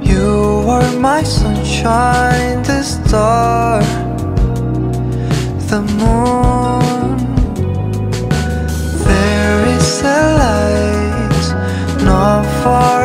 You were my sunshine, the star, the moon. There is a light not far.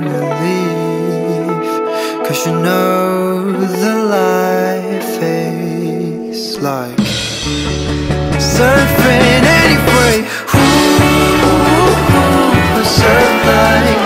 gonna leave. Cause you know the life is like Surfing anyway. Ooh, surf like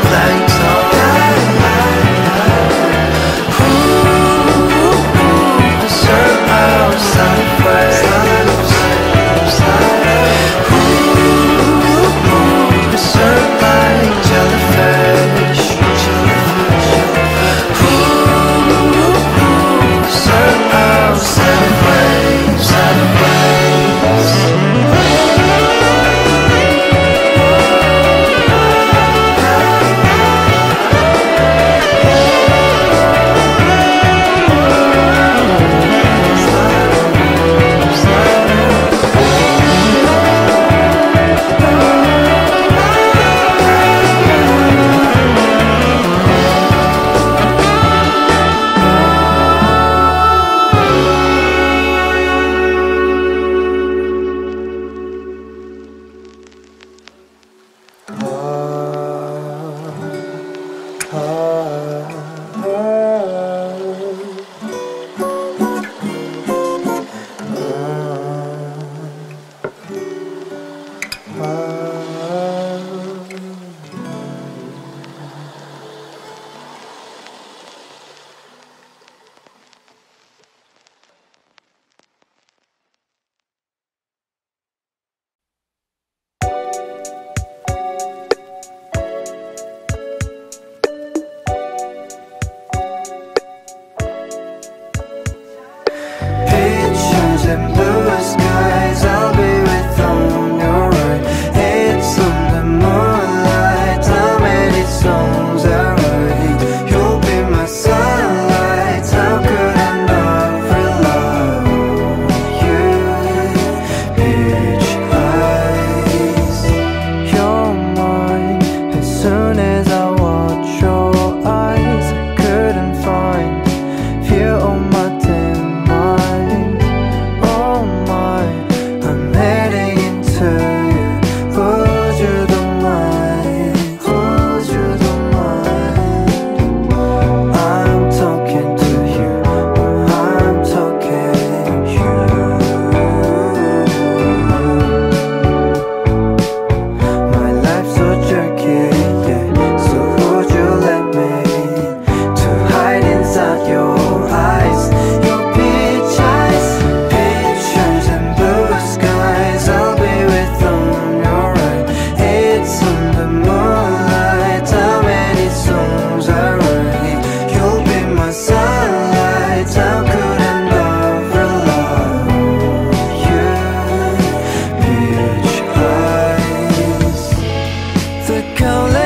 go.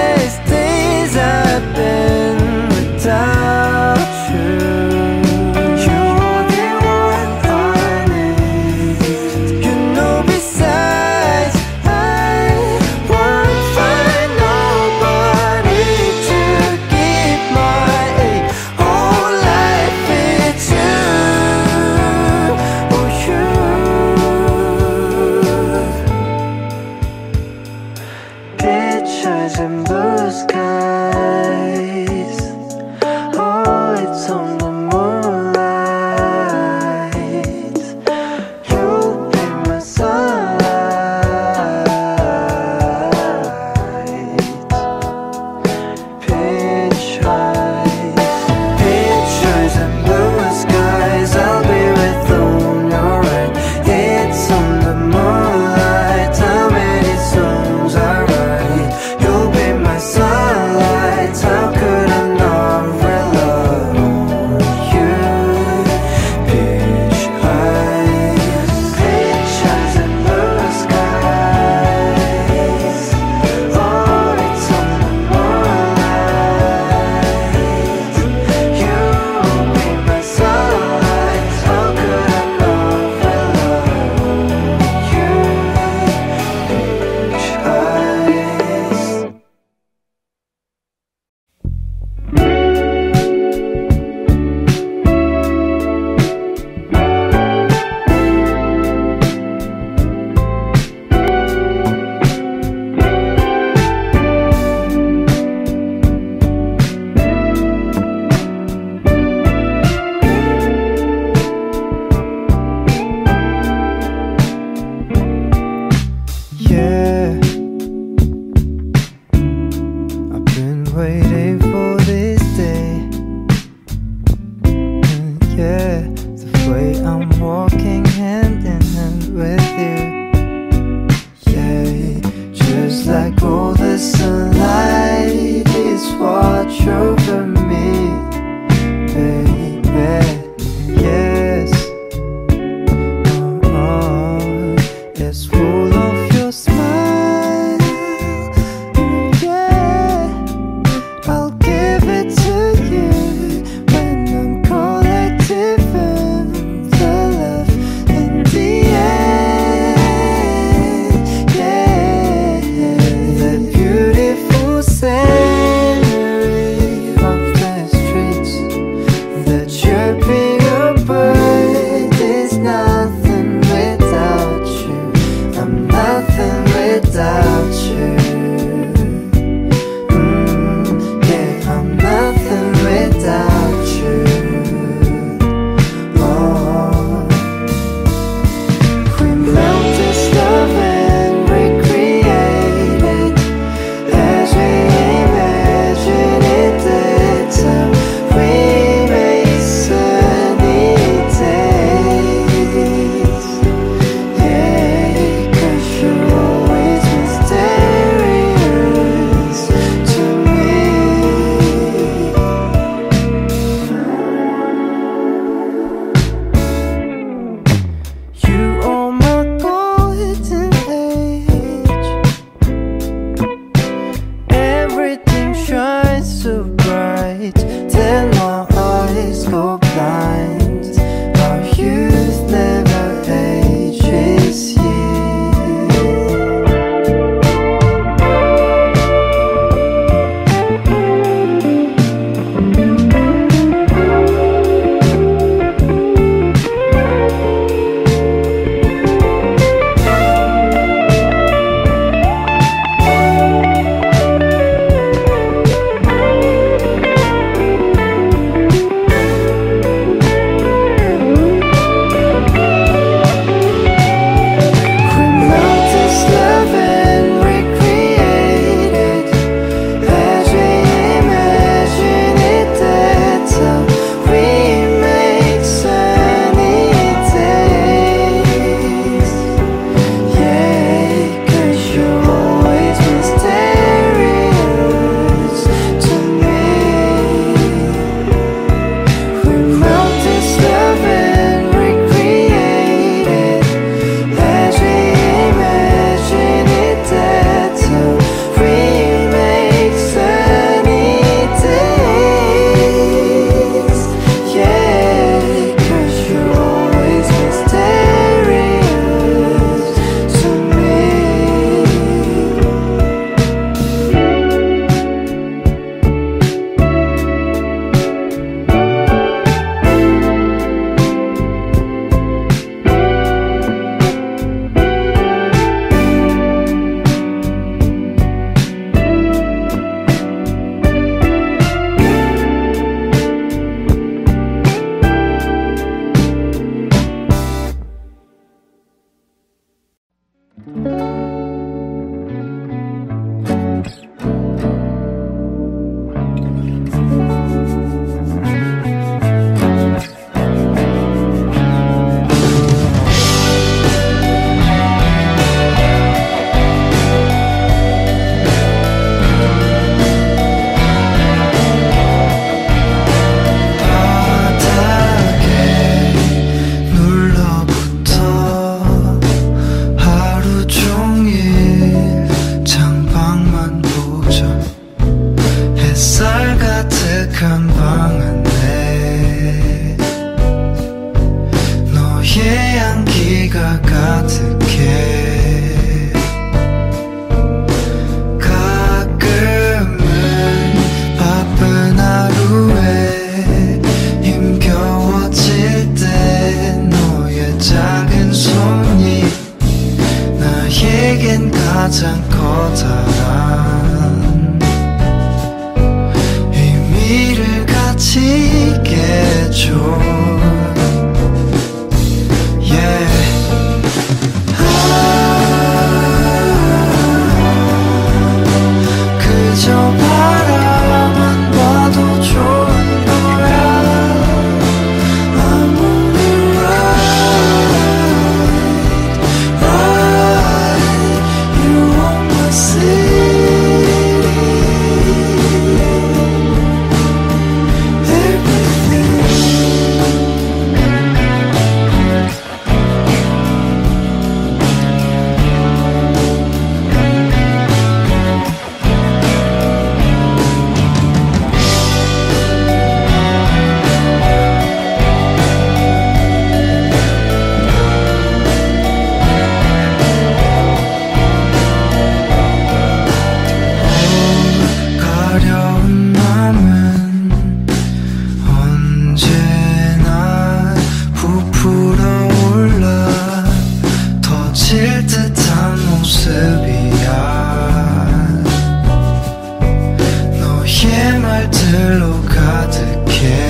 말들로 가득해.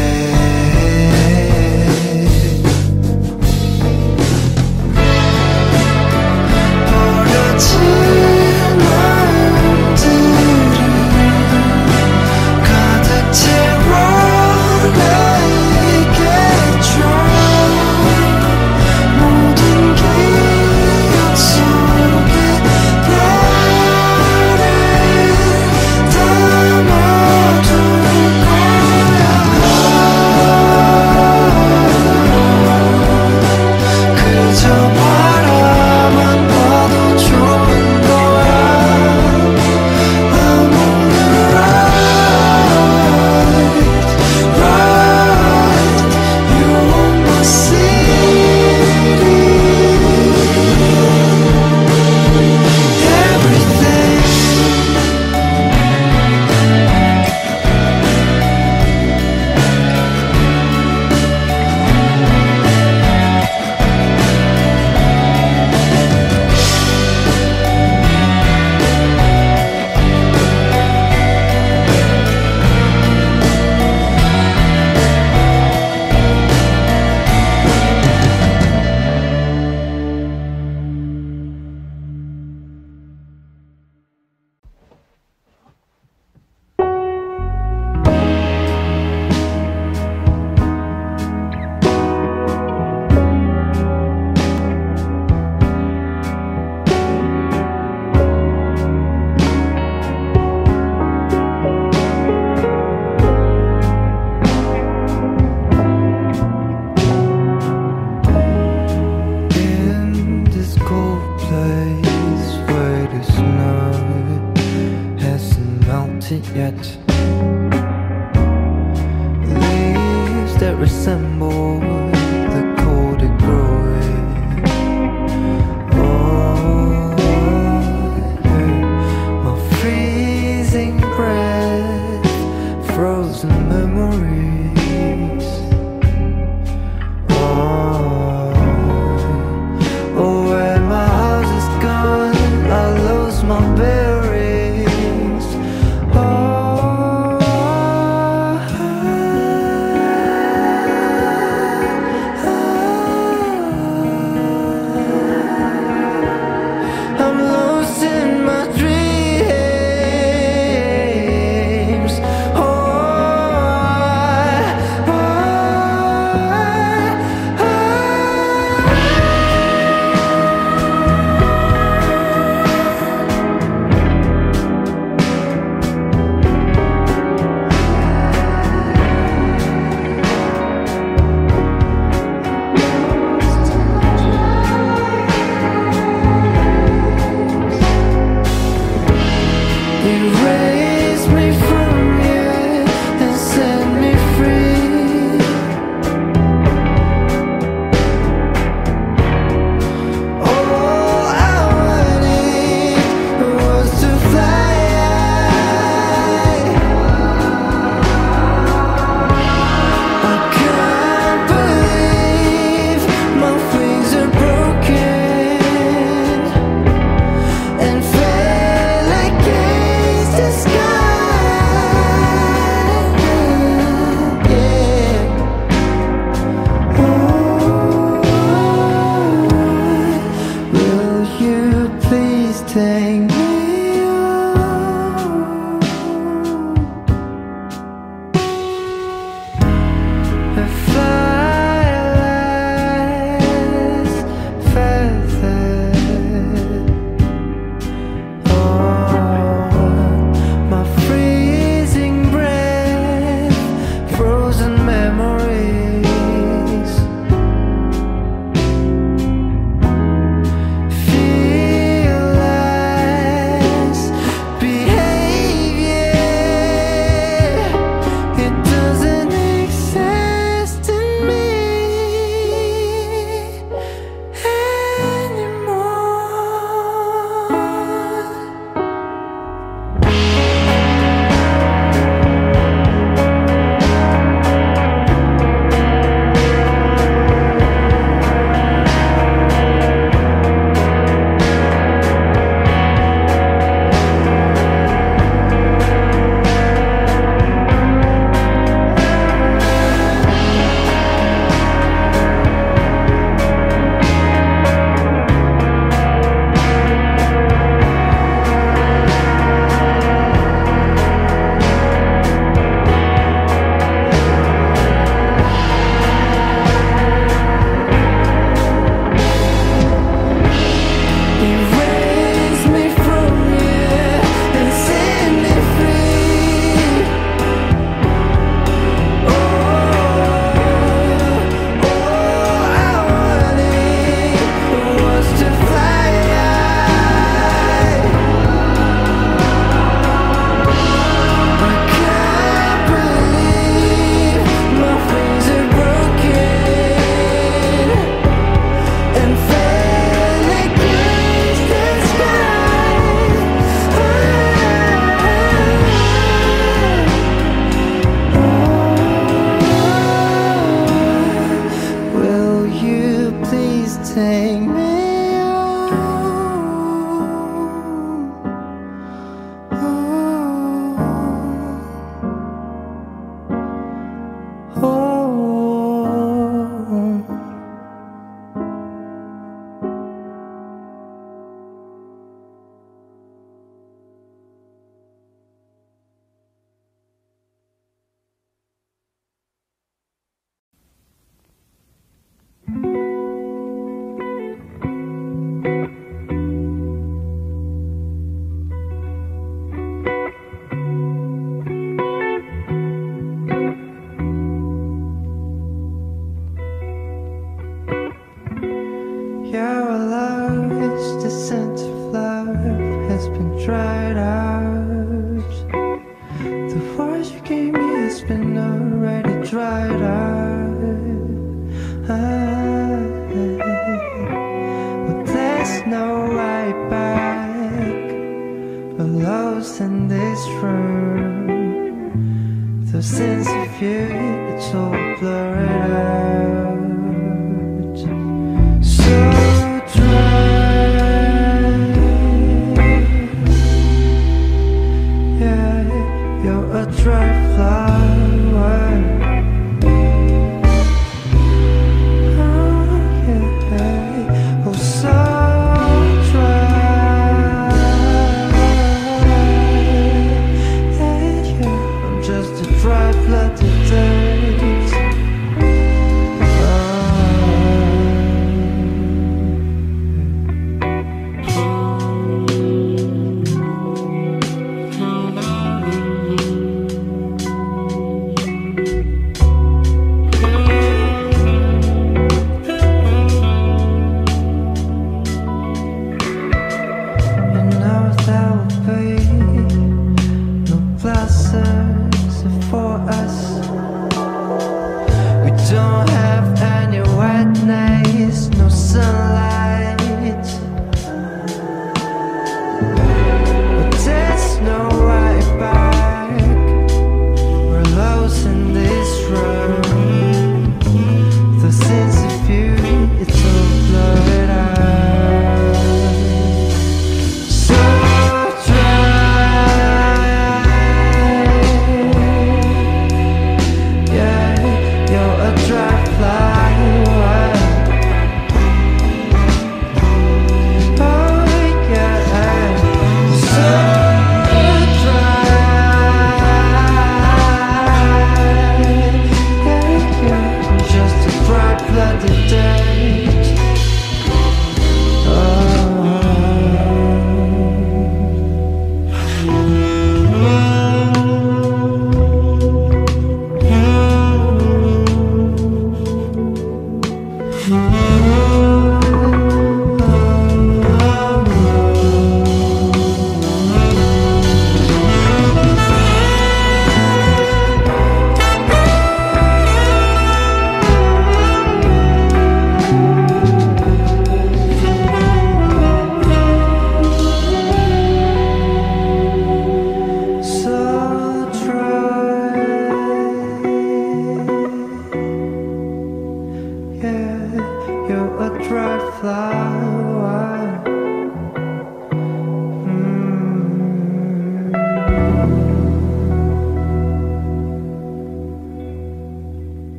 Yeah.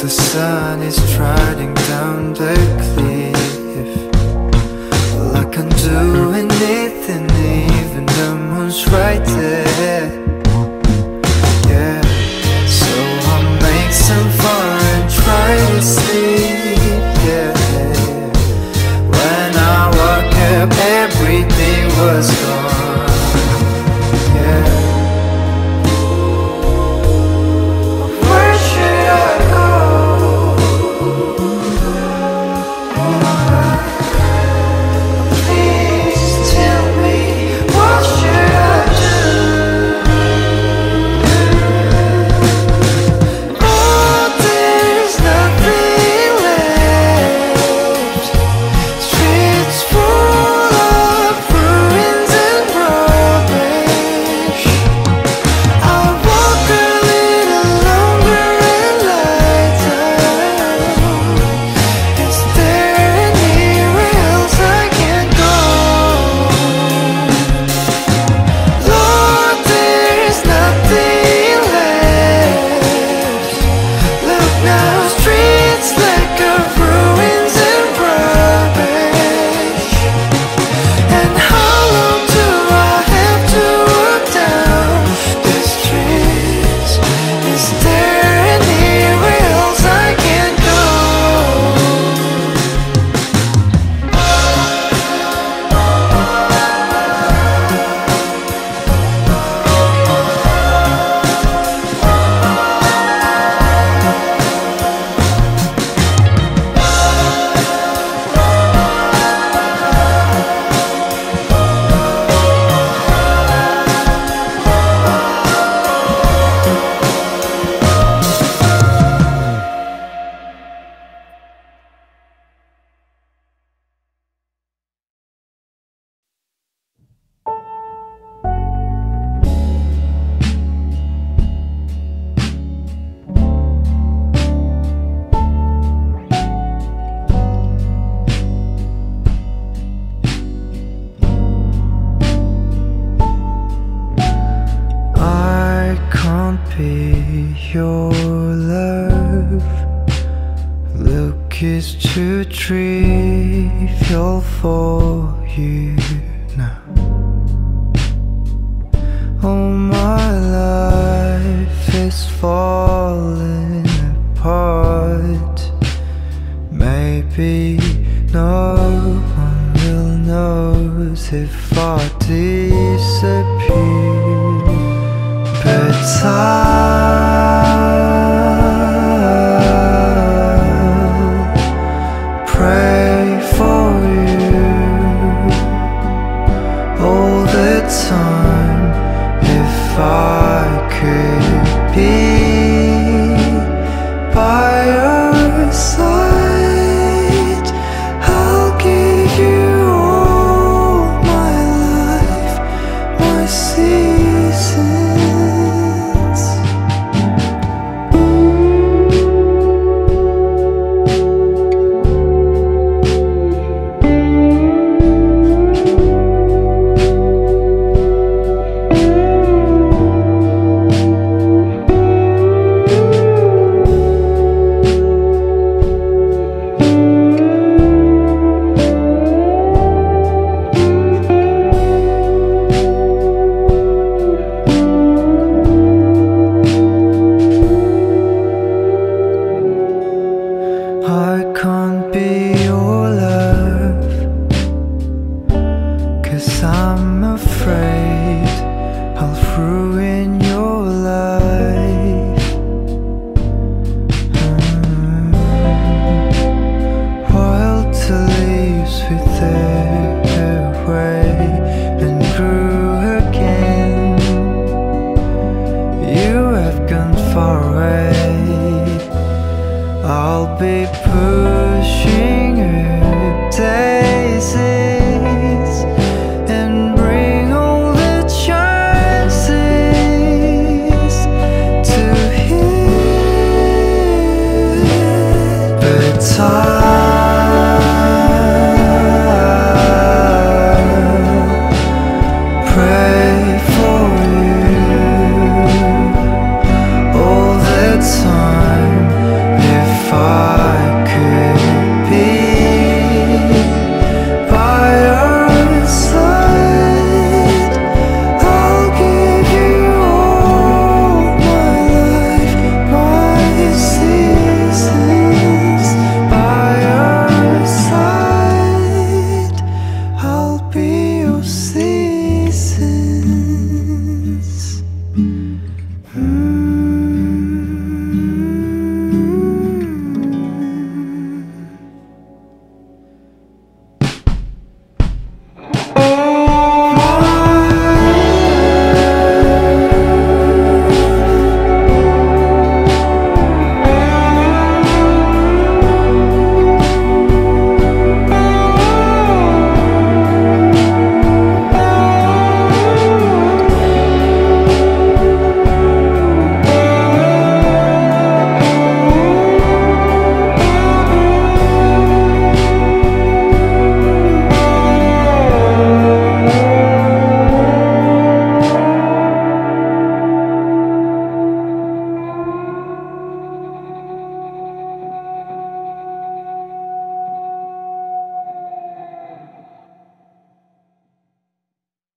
The sun is riding down the cliff. Well, I can't do anything Even the moon's right there. Yeah. So I'll make some fun and try to sleep Yeah. When I woke up everything was gone. I could be